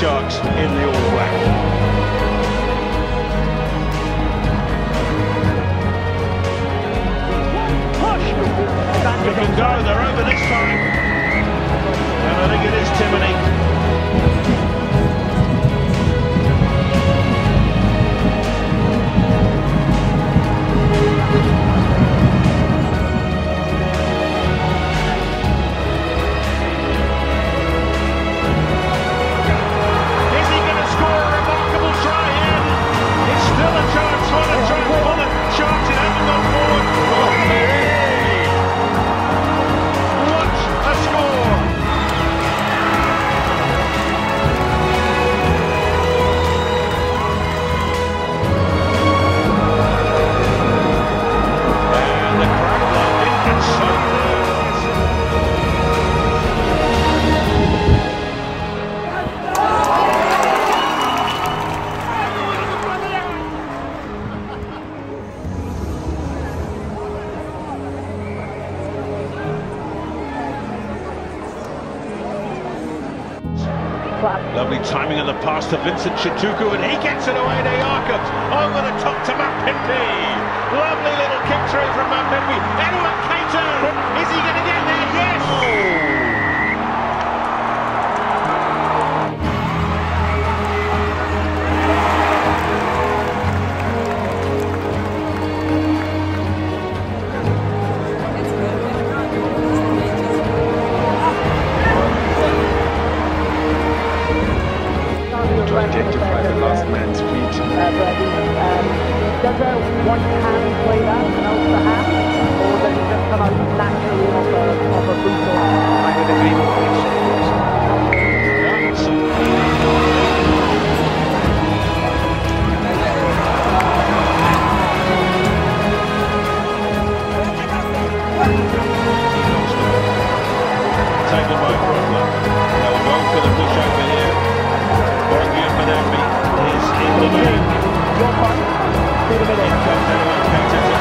Sharks in the All Black. Look and go, they're over this time. And I think it is Timony. Lovely timing of the pass to Vincent Tshituka, and he gets it away to Jakobs. Over the top to Mapimpi. Lovely little kick through from Mapimpi. Edward Cato. Is he going to get there? Yes! Oh. taken by Brooklyn. They'll go for the push over here. Bongi Mbonambi is in the lead. Good one. Him